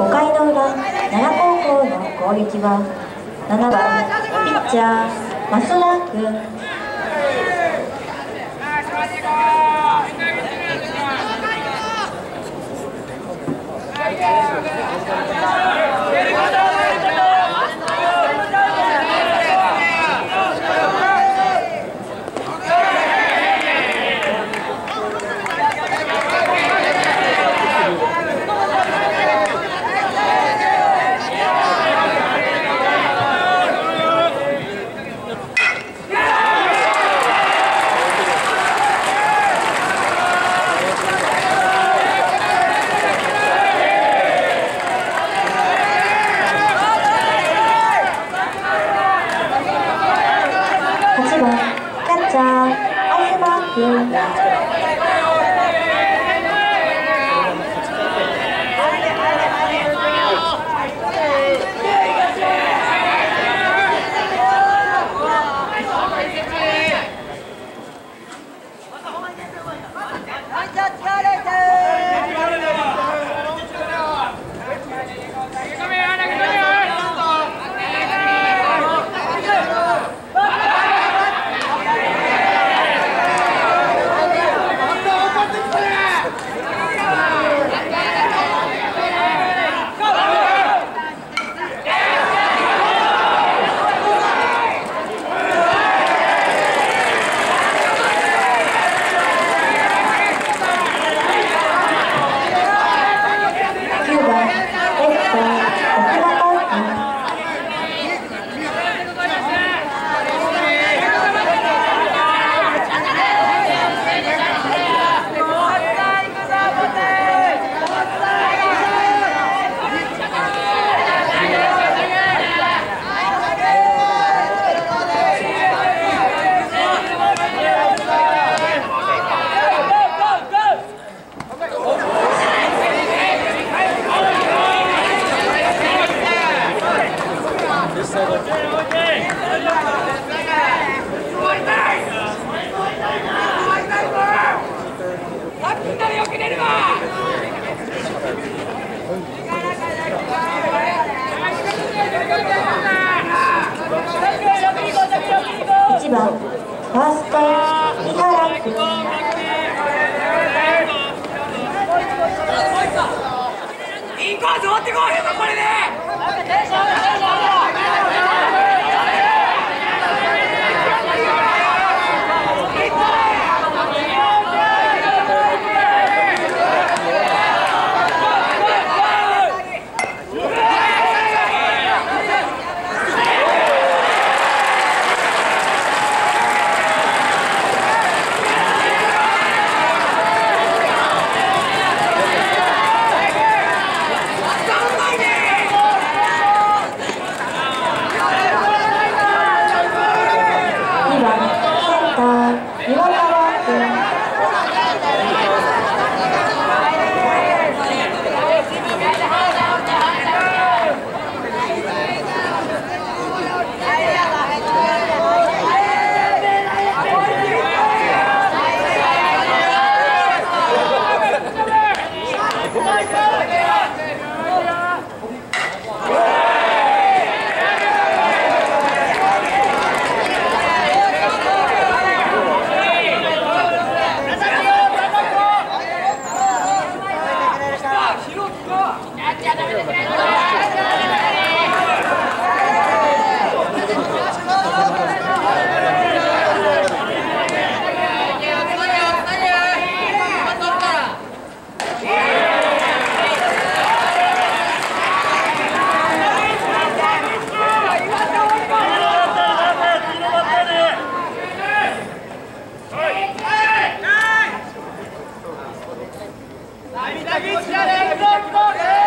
5回の裏奈良高校の攻撃は7番ピッチャー増田君。1番。ファースト三原君インコース持ってこいよこれで Ani tak nic, ale